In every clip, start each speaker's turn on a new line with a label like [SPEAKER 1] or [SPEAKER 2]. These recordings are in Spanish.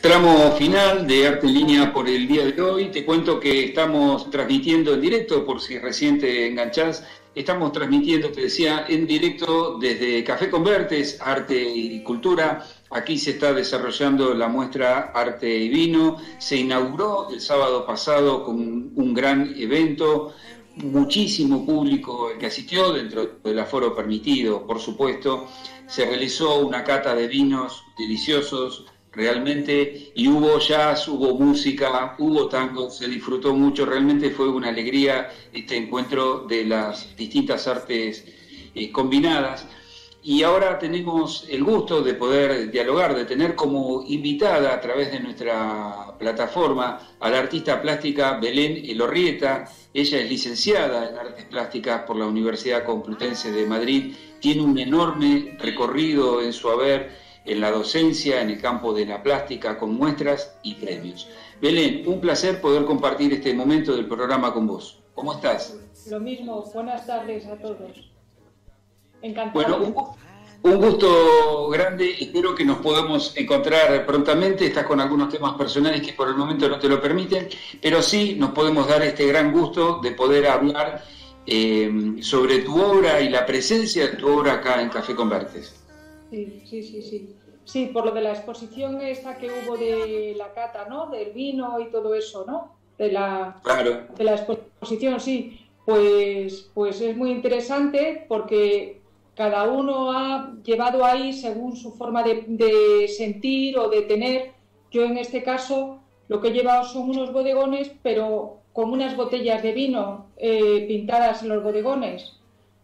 [SPEAKER 1] Tramo final de Arte en Línea por el día de hoy. Te cuento que estamos transmitiendo en directo, por si recién te enganchás, estamos transmitiendo, te decía, en directo desde Café Convertes, Arte y Cultura. Aquí se está desarrollando la muestra Arte y Vino. Se inauguró el sábado pasado con un gran evento, muchísimo público que asistió dentro del aforo permitido, por supuesto. Se realizó una cata de vinos deliciosos realmente, y hubo jazz, hubo música, hubo tango, se disfrutó mucho, realmente fue una alegría este encuentro de las distintas artes eh, combinadas. Y ahora tenemos el gusto de poder dialogar, de tener como invitada a través de nuestra plataforma a la artista plástica Belén Elorrieta. Ella es licenciada en artes plásticas por la Universidad Complutense de Madrid, tiene un enorme recorrido en su haber en la docencia, en el campo de la plástica, con muestras y premios. Belén, un placer poder compartir este momento del programa con vos. ¿Cómo estás?
[SPEAKER 2] Lo mismo, buenas tardes a todos.
[SPEAKER 1] Encantado. Bueno, un, gusto grande, espero que nos podamos encontrar prontamente. Estás con algunos temas personales que por el momento no te lo permiten, pero sí nos podemos dar este gran gusto de poder hablar eh, sobre tu obra y la presencia de tu obra acá en Café Convertes.
[SPEAKER 2] Sí, sí, sí, sí. Sí, por lo de la exposición esta que hubo de la cata, ¿no? Del vino y todo eso, ¿no? De la, de la exposición, sí. Pues, pues es muy interesante porque cada uno ha llevado ahí según su forma de, sentir o de tener. Yo en este caso lo que he llevado son unos bodegones, pero con unas botellas de vino eh, pintadas en los bodegones.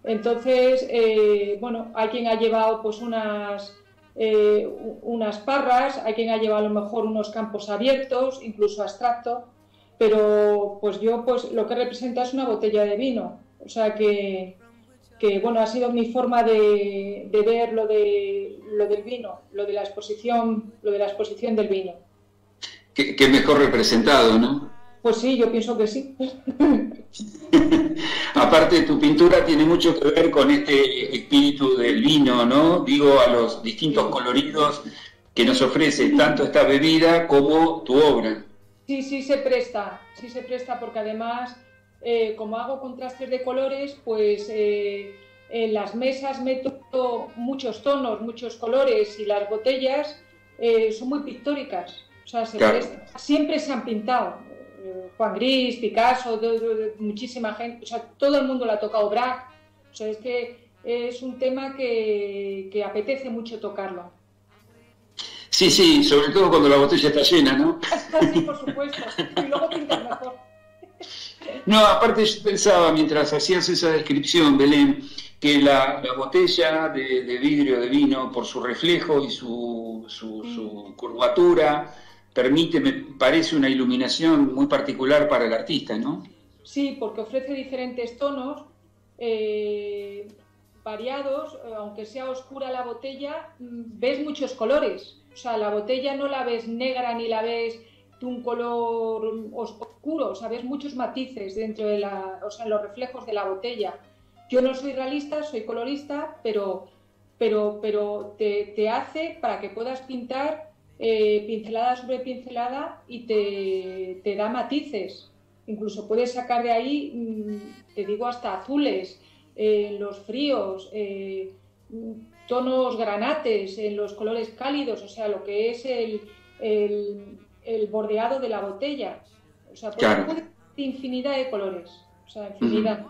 [SPEAKER 2] Entonces, eh, bueno, hay quien ha llevado pues unas, eh, unas parras, hay quien ha llevado a lo mejor unos campos abiertos, incluso abstracto, pero pues yo pues lo que representa es una botella de vino. O sea que, bueno, ha sido mi forma de, ver lo, de, lo del vino, lo de la exposición, lo de la exposición del vino.
[SPEAKER 1] qué mejor representado, ¿no?
[SPEAKER 2] Pues sí, yo pienso que sí.
[SPEAKER 1] Aparte, tu pintura tiene mucho que ver con este espíritu del vino, ¿no? Digo, a los distintos coloridos que nos ofrece tanto esta bebida como tu obra.
[SPEAKER 2] Sí, sí se presta, sí se presta porque además, eh, como hago contrastes de colores, pues eh, en las mesas meto muchos tonos, muchos colores y las botellas eh, son muy pictóricas. O sea, se siempre se han pintado. Juan Gris, Picasso, muchísima gente, o sea, todo el mundo le ha tocado Braque, o sea, es que es un tema que, apetece mucho tocarlo.
[SPEAKER 1] Sí, sí, sobre todo cuando la botella está llena, ¿no?
[SPEAKER 2] sí, por supuesto, y luego pintas mejor.
[SPEAKER 1] No, aparte yo pensaba mientras hacías esa descripción, Belén, que la, botella de, vidrio de vino, por su reflejo y su, su curvatura, permite, me parece, una iluminación muy particular para el artista, ¿no?
[SPEAKER 2] Sí, porque ofrece diferentes tonos eh, variados, eh, aunque sea oscura la botella, mm, ves muchos colores. O sea, la botella no la ves negra ni la ves de un color oscuro, o sea, ves muchos matices dentro de la, o sea, en los reflejos de la botella. Yo no soy realista, soy colorista, pero, pero, pero te, te hace para que puedas pintar eh, pincelada sobre pincelada y te, da matices. Incluso puedes sacar de ahí, mm, te digo, hasta azules, en los fríos, eh, tonos granates, en los colores cálidos, o sea, lo que es el, el, bordeado de la botella. O sea, infinidad de colores, o sea, infinidad.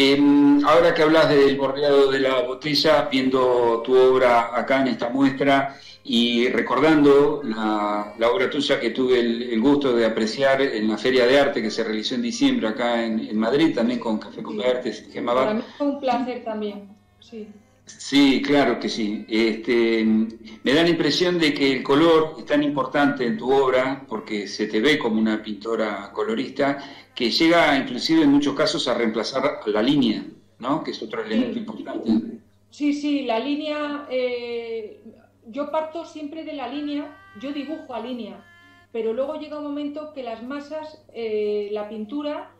[SPEAKER 1] Em, ahora que hablas del bordeado de la botella, viendo tu obra acá en esta muestra, y recordando la, obra tuya que tuve el, gusto de apreciar en la Feria de Arte que se realizó en diciembre acá en, Madrid, también con Café con Artes
[SPEAKER 2] y Para mí fue un placer también, sí.
[SPEAKER 1] Sí, claro que sí. Este, me da la impresión de que el color es tan importante en tu obra, porque se te ve como una pintora colorista, que llega inclusive en muchos casos a reemplazar la línea, ¿no? que es otro elemento importante.
[SPEAKER 2] Sí, sí, la línea, eh, yo parto siempre de la línea, yo dibujo a línea, pero luego llega un momento que las masas, eh, la pintura,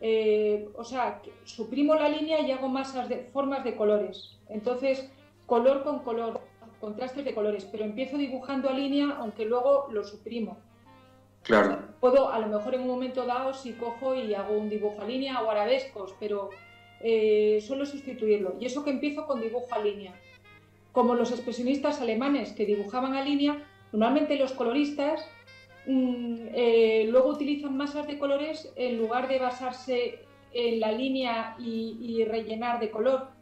[SPEAKER 2] eh, o sea, suprimo la línea y hago masas de formas de colores. Entonces, color con color. contrastes de colores, pero empiezo dibujando a línea, aunque luego lo suprimo.
[SPEAKER 1] Claro.
[SPEAKER 2] puedo, a lo mejor en un momento dado, si cojo y hago un dibujo a línea o arabescos, pero eh, suelo sustituirlo. Y eso que empiezo con dibujo a línea. Como los expresionistas alemanes que dibujaban a línea, normalmente los coloristas mm, eh, luego utilizan masas de colores en lugar de basarse en la línea y rellenar de color,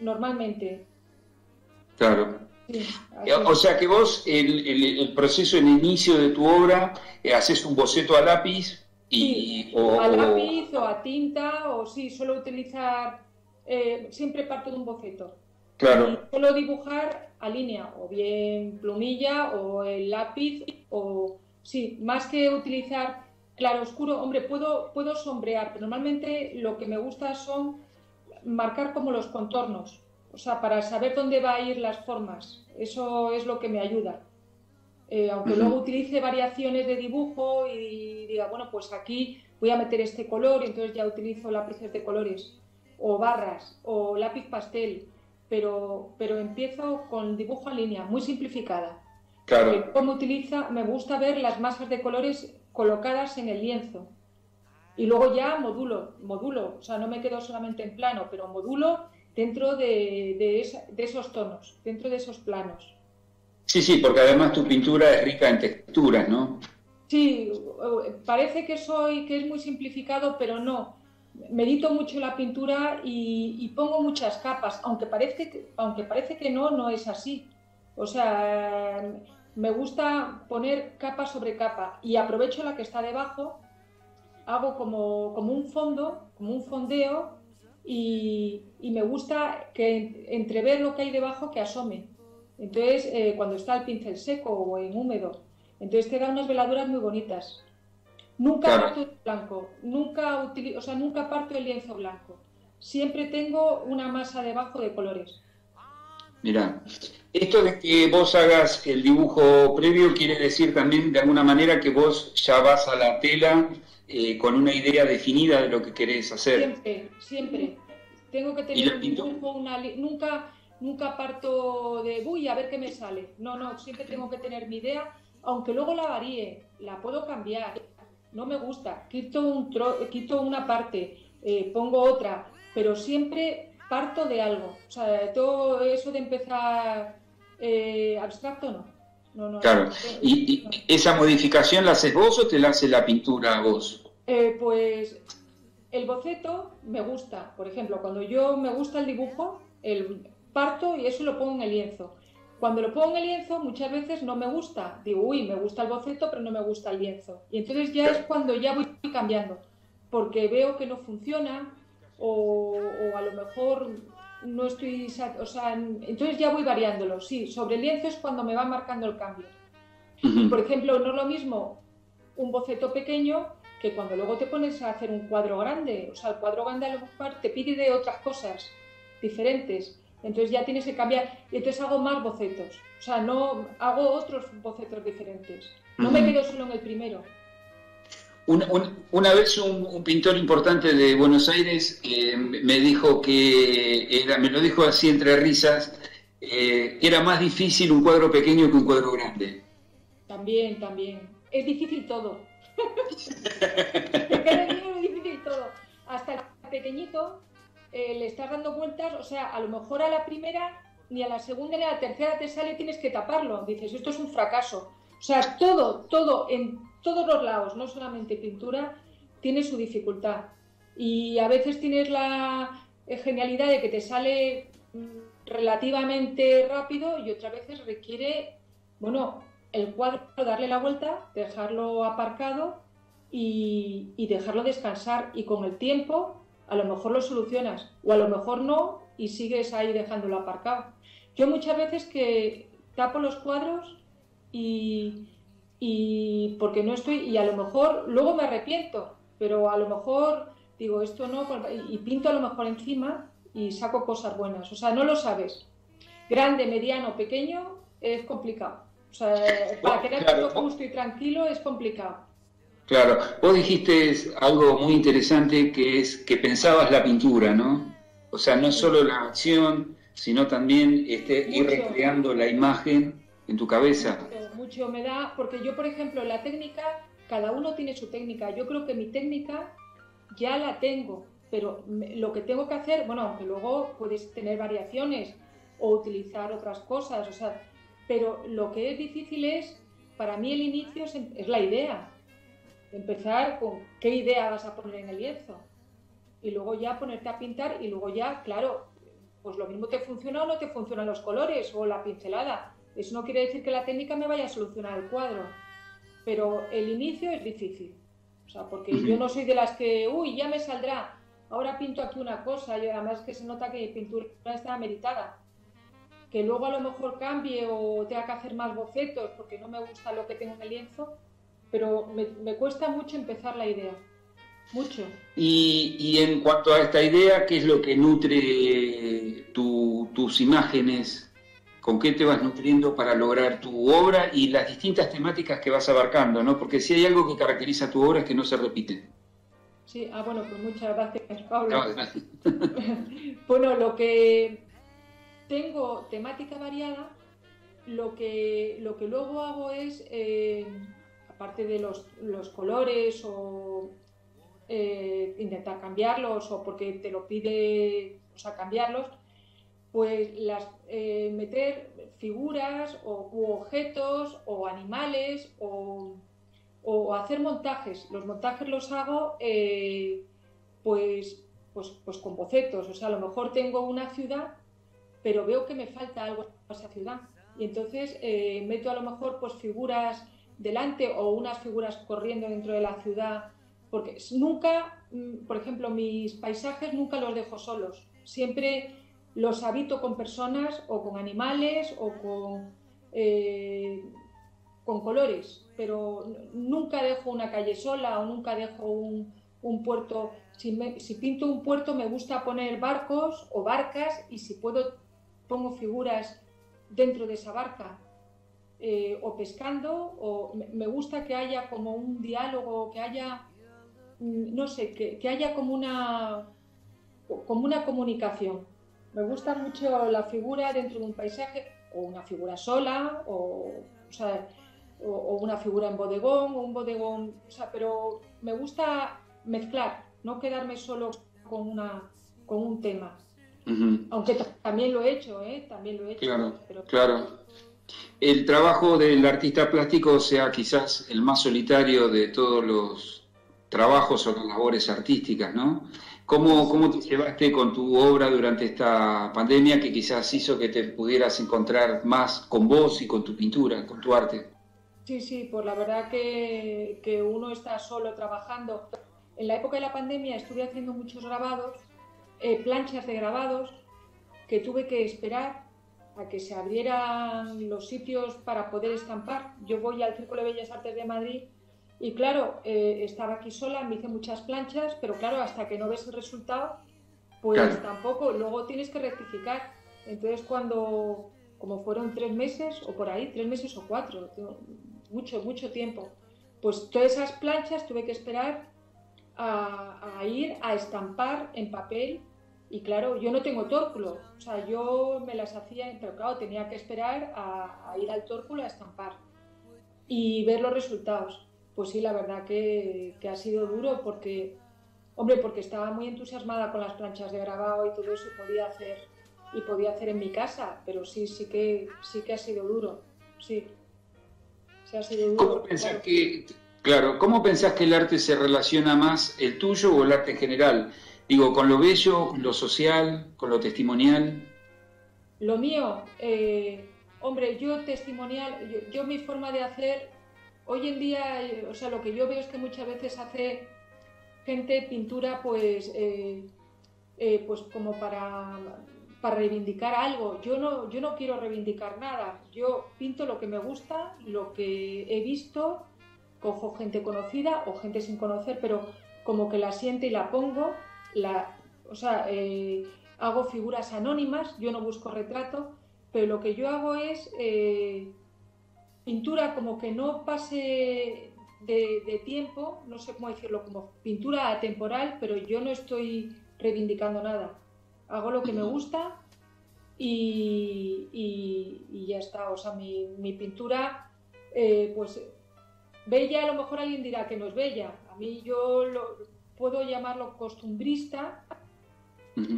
[SPEAKER 2] normalmente.
[SPEAKER 1] Claro. o sea que vos, el, proceso, en el inicio de tu obra, eh, haces un boceto a lápiz y...
[SPEAKER 2] O, a lápiz o a tinta, o sí, suelo utilizar, eh, siempre parto de un boceto.
[SPEAKER 1] Claro.
[SPEAKER 2] suelo dibujar a línea, o bien plumilla, o el lápiz, o sí, más que utilizar claro oscuro, hombre, puedo, puedo sombrear, pero normalmente lo que me gusta son marcar como los contornos o sea, para saber dónde va a ir las formas. Eso es lo que me ayuda. Eh, aunque luego utilice variaciones de dibujo y diga, bueno, pues aquí voy a meter este color y entonces ya utilizo lápices de colores o barras o lápiz pastel, pero, pero empiezo con dibujo en línea, muy simplificada.
[SPEAKER 1] Claro.
[SPEAKER 2] Como utiliza, me gusta ver las masas de colores colocadas en el lienzo. Y luego ya modulo, modulo, o sea, no me quedo solamente en plano, pero modulo dentro de, esos tonos, dentro de esos planos.
[SPEAKER 1] Sí, sí, porque además tu pintura es rica en texturas, ¿no?
[SPEAKER 2] Sí, parece que soy, que es muy simplificado, pero no. Medito mucho la pintura y, pongo muchas capas, aunque parece, que, aunque parece que no, no es así. O sea, me gusta poner capa sobre capa y aprovecho la que está debajo, hago como, como un fondo, como un fondeo y, me gusta que entrever lo que hay debajo que asome. Entonces, eh, cuando está el pincel seco o en húmedo, entonces te da unas veladuras muy bonitas. Nunca parto el blanco, nunca utilizo, o sea, nunca parto el lienzo blanco. Siempre tengo una masa debajo de colores.
[SPEAKER 1] Mira, esto de que vos hagas el dibujo previo quiere decir también de alguna manera que vos ya vas a la tela eh, con una idea definida de lo que querés hacer.
[SPEAKER 2] Siempre, siempre. Tengo que tener un dibujo, una nunca, nunca parto de, uy, a ver qué me sale. No, no, siempre tengo que tener mi idea, aunque luego la varíe, la puedo cambiar. No me gusta, quito, un quito una parte, eh, pongo otra, pero siempre parto de algo. O sea, todo eso de empezar eh, abstracto no.
[SPEAKER 1] Claro. ¿Y, esa modificación la haces vos o te la hace la pintura vos?
[SPEAKER 2] Eh, pues el boceto me gusta. Por ejemplo, cuando yo me gusta el dibujo, el parto y eso lo pongo en el lienzo. Cuando lo pongo en el lienzo, muchas veces no me gusta. Digo, uy, me gusta el boceto, pero no me gusta el lienzo. Y entonces ya es cuando ya voy cambiando, porque veo que no funciona o, o a lo mejor no estoy, o sea, entonces ya voy variándolo, sí, sobre el lienzo es cuando me va marcando el cambio. Por ejemplo, no es lo mismo un boceto pequeño que cuando luego te pones a hacer un cuadro grande, o sea, el cuadro grande a lo mejor te pide de otras cosas diferentes, entonces ya tienes que cambiar, y entonces hago más bocetos, o sea, no hago otros bocetos diferentes, no me quedo solo en el primero.
[SPEAKER 1] Una, vez un, pintor importante de Buenos Aires eh, me dijo que, era, me lo dijo así entre risas, eh, era más difícil un cuadro pequeño que un cuadro grande.
[SPEAKER 2] También, también. Es difícil todo. es difícil todo. Hasta el pequeñito eh, le estás dando vueltas, o sea, a lo mejor a la primera, ni a la segunda ni a la tercera te sale tienes que taparlo. Dices, esto es un fracaso. O sea, todo, todo en todos los lados, no solamente pintura, tiene su dificultad. Y a veces tienes la genialidad de que te sale mm, relativamente rápido y otras veces requiere, bueno, el cuadro darle la vuelta, dejarlo aparcado y, y, dejarlo descansar y con el tiempo a lo mejor lo solucionas o a lo mejor no y sigues ahí dejándolo aparcado. Yo muchas veces que tapo los cuadros y, y porque no estoy, y a lo mejor luego me arrepiento, pero a lo mejor digo esto no, y pinto a lo mejor encima y saco cosas buenas. O sea, no lo sabes. Grande, mediano, pequeño, es complicado. O sea, para quedar todo justo y tranquilo es complicado.
[SPEAKER 1] Claro, vos dijiste algo muy interesante que es que pensabas la pintura, ¿no? O sea, no solo la acción, sino también este, ir recreando la imagen en tu cabeza.
[SPEAKER 2] Mucho, me da, porque yo, por ejemplo, la técnica, cada uno tiene su técnica. Yo creo que mi técnica ya la tengo, pero lo que tengo que hacer, bueno, aunque luego puedes tener variaciones o utilizar otras cosas, o sea, pero lo que es difícil es, para mí el inicio es, la idea. Empezar con qué idea vas a poner en el lienzo. Y luego ya ponerte a pintar y luego ya, claro, pues lo mismo te funciona o no te funcionan los colores o la pincelada. Eso no quiere decir que la técnica me vaya a solucionar el cuadro, pero el inicio es difícil. O sea, porque yo no soy de las que, uy, ya me saldrá, ahora pinto aquí una cosa y además que se nota que mi pintura está meditada. Que luego a lo mejor cambie o tenga que hacer más bocetos porque no me gusta lo que tengo en el lienzo, pero me, me cuesta mucho empezar la idea. Mucho.
[SPEAKER 1] Y, en cuanto a esta idea, ¿qué es lo que nutre tus imágenes? ¿Con qué te vas nutriendo para lograr tu obra y las distintas temáticas que vas abarcando? ¿no? Porque si hay algo que caracteriza tu obra es que no se repite.
[SPEAKER 2] Sí, ah, bueno, pues muchas gracias, Pablo. bueno, lo que tengo temática variada, lo que, lo que luego hago es, eh, aparte de los, los colores o eh, intentar cambiarlos o porque te lo pide, o sea, cambiarlos, pues las, eh, meter figuras o, u objetos o animales o, hacer montajes. Los montajes los hago eh, pues, pues, pues con bocetos. O sea, a lo mejor tengo una ciudad, pero veo que me falta algo a esa ciudad. Y entonces meto a lo mejor pues figuras delante o unas figuras corriendo dentro de la ciudad porque nunca, mm, por ejemplo, mis paisajes nunca los dejo solos, siempre los habito con personas o con animales o con, eh, con colores, pero nunca dejo una calle sola o nunca dejo un, puerto. Si, si, pinto un puerto me gusta poner barcos o barcas y si puedo pongo figuras dentro de esa barca. Eh, o pescando, o me gusta que haya como un diálogo, que haya Mm, no sé, que, haya como una, como una comunicación. Me gusta mucho la figura dentro de un paisaje, o una figura sola, o, o, una figura en bodegón, o un bodegón, o sea, pero me gusta mezclar, no quedarme solo con, una, con un tema. Aunque también lo he hecho, ¿eh? También lo he hecho.
[SPEAKER 1] Claro, claro. El trabajo del artista plástico sea quizás el más solitario de todos los trabajos o labores artísticas, ¿no? ¿Cómo, ¿Cómo te llevaste con tu obra durante esta pandemia que quizás hizo que te pudieras encontrar más con vos y con tu pintura, con tu arte?
[SPEAKER 2] Sí, sí, pues la verdad que, que uno está solo trabajando. En la época de la pandemia estuve haciendo muchos grabados, eh, planchas de grabados, que tuve que esperar a que se abrieran los sitios para poder estampar. Yo voy al Círculo de Bellas Artes de Madrid y claro, eh, estaba aquí sola, me hice muchas planchas, pero claro, hasta que no ves el resultado, pues tampoco, luego tienes que rectificar. Entonces cuando, como fueron tres meses o por ahí, tres meses o cuatro, mucho, mucho tiempo, pues todas esas planchas tuve que esperar a, ir a estampar en papel. Y claro, yo no tengo tórculo, o sea, yo me las hacía, pero claro, tenía que esperar a, a ir al tórculo a estampar y ver los resultados pues sí, la verdad que, ha sido duro porque, hombre, porque estaba muy entusiasmada con las planchas de grabado y todo eso y podía hacer y podía hacer en mi casa, pero sí, sí que sí que ha sido duro, sí.
[SPEAKER 1] sí ha sido duro. ¿Cómo pensás que, claro, cómo pensás que el arte se relaciona más, el tuyo o el arte en general? Digo, con lo bello, con lo social, con lo testimonial.
[SPEAKER 2] Lo mío, eh, hombre, yo testimonial, yo mi forma de hacer Hoy en día, eh, o sea, lo que yo veo es que muchas veces hace gente pintura, pues, eh, eh, pues como para, para reivindicar algo. Yo no, yo no quiero reivindicar nada. Yo pinto lo que me gusta, lo que he visto, cojo gente conocida o gente sin conocer, pero como que la siente y la pongo, la, o sea, hago figuras anónimas, yo no busco retrato, pero lo que yo hago es pintura como que no pase de, tiempo, no sé cómo decirlo, como pintura atemporal, pero yo no estoy reivindicando nada. Hago lo que me gusta y, y, ya está. O sea, mi, mi pintura, eh, pues bella, a lo mejor alguien dirá que no es bella. A mí yo lo, puedo llamarlo costumbrista,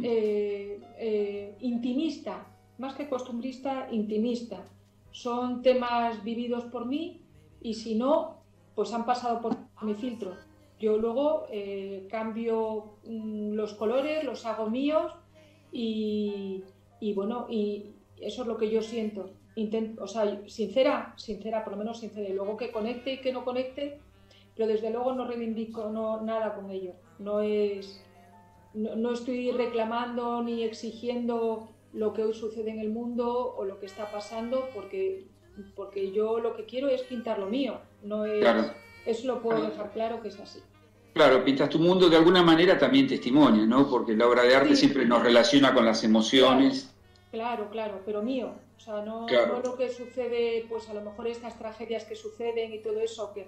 [SPEAKER 2] eh, eh, intimista, más que costumbrista, intimista. Son temas vividos por mí y si no, pues han pasado por mi filtro. Yo luego cambio mm, los colores, los hago míos y, bueno, y eso es lo que yo siento. Intento, o sea, sincera, sincera, por lo menos sincera. Y luego que conecte y que no conecte, pero desde luego no reivindico no, nada con ello. No es. No, estoy reclamando ni exigiendo lo que hoy sucede en el mundo o lo que está pasando, porque, porque yo lo que quiero es pintar lo mío. No es, Eso lo puedo dejar claro que es así.
[SPEAKER 1] Claro, pintas tu mundo de alguna manera también testimonia, ¿no? Porque la obra de arte siempre nos relaciona con las emociones.
[SPEAKER 2] Claro, claro, pero mío. O sea, no, lo que sucede, pues a lo mejor estas tragedias que suceden y todo eso, que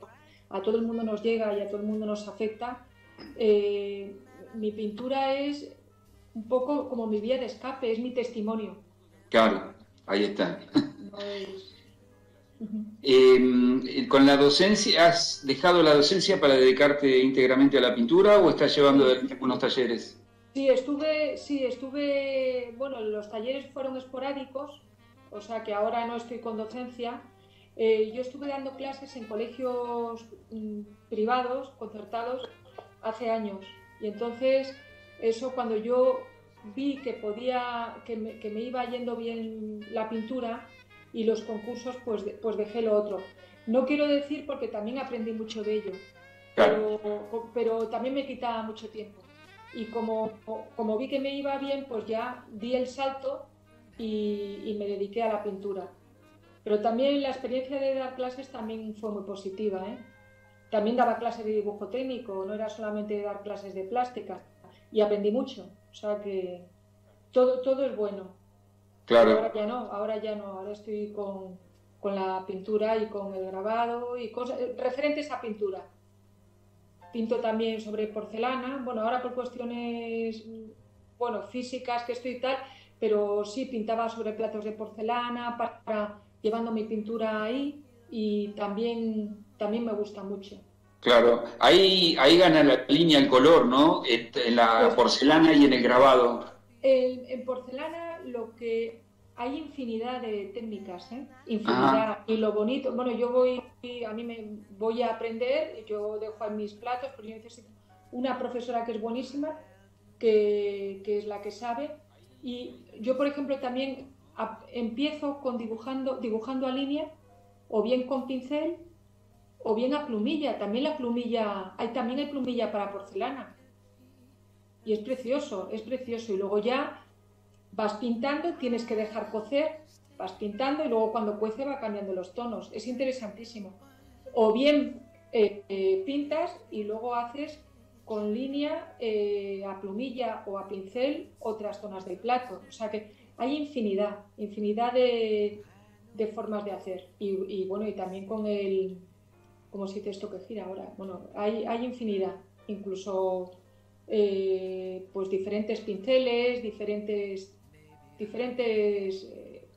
[SPEAKER 2] a todo el mundo nos llega y a todo el mundo nos afecta. Eh, mi pintura es un poco como mi vía de escape, es mi testimonio.
[SPEAKER 1] Claro, ahí está. Em, ¿Con la docencia, has dejado la docencia para dedicarte íntegramente a la pintura o estás llevando algunos talleres?
[SPEAKER 2] Sí, estuve, sí, estuve, bueno, los talleres fueron esporádicos, o sea que ahora no estoy con docencia. Eh, yo estuve dando clases en colegios mm, privados, concertados, hace años. Y entonces, eso cuando yo vi que podía, que me, que me iba yendo bien la pintura y los concursos, pues, pues dejé lo otro. No quiero decir porque también aprendí mucho de ello, pero, pero también me quitaba mucho tiempo y como, como vi que me iba bien, pues ya di el salto y, me dediqué a la pintura. Pero también la experiencia de dar clases también fue muy positiva. ¿eh? También daba clases de dibujo técnico, no era solamente dar clases de plástica. Y aprendí mucho. O sea que todo, todo es bueno.
[SPEAKER 1] Claro.
[SPEAKER 2] ahora ya no, ahora ya no. Ahora estoy con, con la pintura y con el grabado y cosas referentes a pintura pinto también sobre porcelana, bueno, ahora por cuestiones, bueno, físicas que estoy y tal, pero sí pintaba sobre platos de porcelana, para, llevando mi pintura ahí y también, también me gusta mucho.
[SPEAKER 1] Claro, ahí, ahí gana la línea el color, ¿no? En la porcelana y en el grabado.
[SPEAKER 2] en porcelana lo que hay infinidad de técnicas, ¿eh? Infinidad. Y lo bonito, bueno, yo voy, a mí me voy a aprender, yo dejo en mis platos, pero yo necesito una profesora que es buenísima, que, es la que sabe. Y yo, por ejemplo, también empiezo con dibujando, dibujando a línea, o bien con pincel, o bien a plumilla. También la plumilla, hay, también hay plumilla para porcelana. Y es precioso, es precioso. Y luego ya Vas pintando, tienes que dejar cocer, vas pintando y luego cuando cuece va cambiando los tonos. Es interesantísimo. O bien eh, eh, pintas y luego haces con línea eh, a plumilla o a pincel otras zonas del plato. O sea que hay infinidad, infinidad de, formas de hacer. Y, bueno, y también con el, ¿cómo se dice esto que gira ahora? Bueno, hay, hay infinidad, incluso pues diferentes pinceles, diferentes diferentes eh,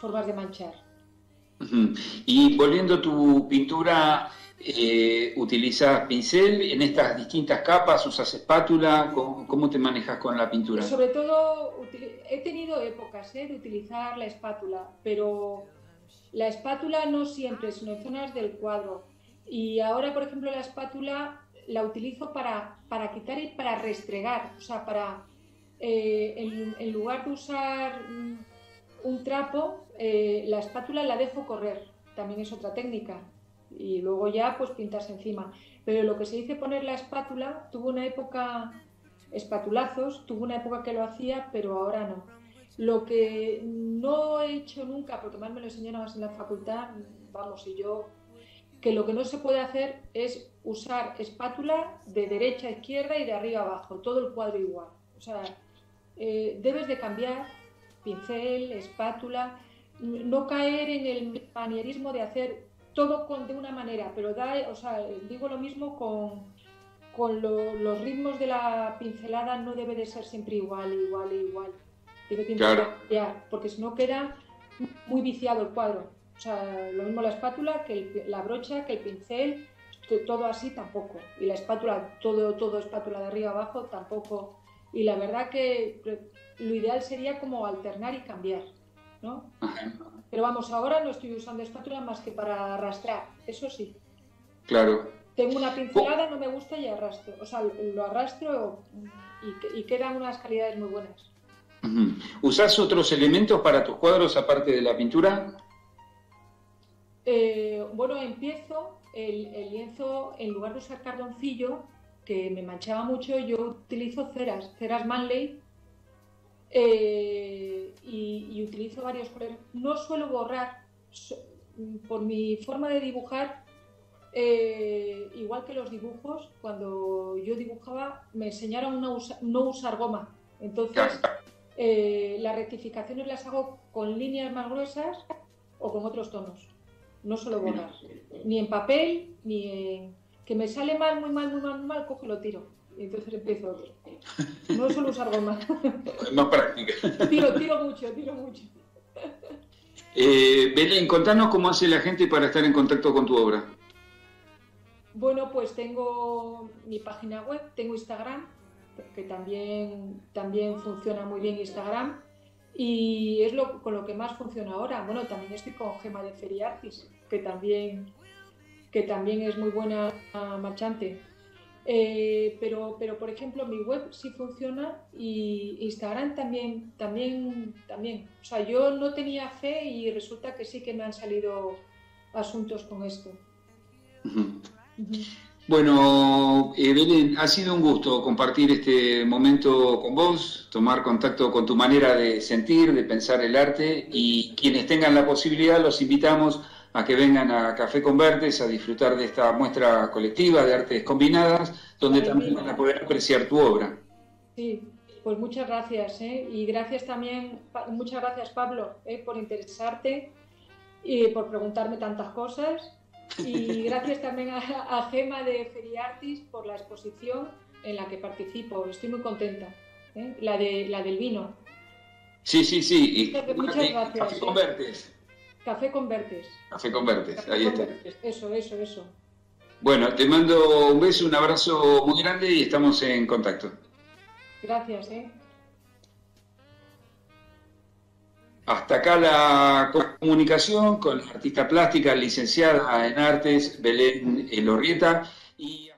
[SPEAKER 2] formas de manchar.
[SPEAKER 1] Y volviendo a tu pintura, eh, ¿utilizas pincel en estas distintas capas? ¿Usas espátula? ¿Cómo, te manejas con la pintura?
[SPEAKER 2] Sobre todo, he tenido épocas eh, de utilizar la espátula, pero la espátula no siempre, sino en zonas del cuadro. Y ahora, por ejemplo, la espátula la utilizo para, para quitar y para restregar, o sea, para eh, en, lugar de usar un trapo, eh, la espátula la dejo correr, también es otra técnica. Y luego ya pues pintas encima. Pero lo que se dice poner la espátula, tuvo una época, espatulazos, tuvo una época que lo hacía, pero ahora no. Lo que no he hecho nunca, porque más me lo enseñaron en la facultad, vamos, y yo, que lo que no se puede hacer es usar espátula de derecha a izquierda y de arriba a abajo, todo el cuadro igual. O sea, eh, debes de cambiar pincel, espátula, no caer en el manierismo de hacer todo con, de una manera, pero da, o sea, digo lo mismo con, con los ritmos de la pincelada, no debe de ser siempre igual, igual, igual. Tiene tiempo para cambiar, porque si no queda muy viciado el cuadro. O sea, lo mismo la espátula que la brocha, que el pincel, todo así tampoco. Y la espátula, todo, todo espátula de arriba abajo tampoco. Y la verdad que lo ideal sería como alternar y cambiar, ¿no? Pero vamos, ahora no estoy usando espátula más que para arrastrar, eso sí.
[SPEAKER 1] Claro.
[SPEAKER 2] Tengo una pincelada, no me gusta y arrastro. O sea, lo arrastro y, quedan unas calidades muy buenas.
[SPEAKER 1] ¿Usas otros elementos para tus cuadros aparte de la pintura?
[SPEAKER 2] Eh, bueno, empiezo el, lienzo, en lugar de usar cardoncillo, que me manchaba mucho, yo utilizo ceras, ceras Manley, eh, y, utilizo varios colores. No suelo borrar, por mi forma de dibujar, eh, igual que los dibujos, cuando yo dibujaba me enseñaron a no usar goma. Entonces, eh, las rectificaciones las hago con líneas más gruesas o con otros tonos. No suelo borrar. Ni en papel, ni en... Que me sale mal, muy mal, muy mal, muy mal, cojo y lo tiro. Y entonces empiezo otro. No suelo usar goma.
[SPEAKER 1] Más práctica.
[SPEAKER 2] Tiro, tiro mucho, tiro mucho.
[SPEAKER 1] Eh, Belén, contanos cómo hace la gente para estar en contacto con tu obra.
[SPEAKER 2] Bueno, pues tengo mi página web, tengo Instagram, que también, también funciona muy bien Instagram, y es lo, con lo que más funciona ahora. Bueno, también estoy con Gema de Feriartis, que también, que también es muy buena marchante. Eh, pero, pero, por ejemplo, mi web sí funciona y Instagram también, también, también. O sea, yo no tenía fe y resulta que sí que me han salido asuntos con esto.
[SPEAKER 1] Bueno, eh, Belén, ha sido un gusto compartir este momento con vos, tomar contacto con tu manera de sentir, de pensar el arte y quienes tengan la posibilidad los invitamos a que vengan a Café Convertes a disfrutar de esta muestra colectiva de artes combinadas, donde también van a poder apreciar tu obra.
[SPEAKER 2] Sí, pues muchas gracias ¿eh? y gracias también, muchas gracias Pablo ¿eh? por interesarte y por preguntarme tantas cosas y gracias también a, Gema de Feriartis por la exposición en la que participo. Estoy muy contenta. ¿eh? La, de, la del vino.
[SPEAKER 1] Sí, sí, sí.
[SPEAKER 2] Muchas gracias.
[SPEAKER 1] Café Convertes.
[SPEAKER 2] Café Convertes.
[SPEAKER 1] Café Convertes, ahí está.
[SPEAKER 2] Eso, eso, eso.
[SPEAKER 1] Bueno, te mando un beso, un abrazo muy grande y estamos en contacto.
[SPEAKER 2] Gracias, ¿eh?
[SPEAKER 1] Hasta acá la comunicación con la artista plástica licenciada en artes Belén Lorrieta y